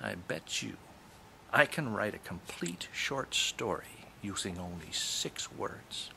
I bet you I can write a complete short story using only six words.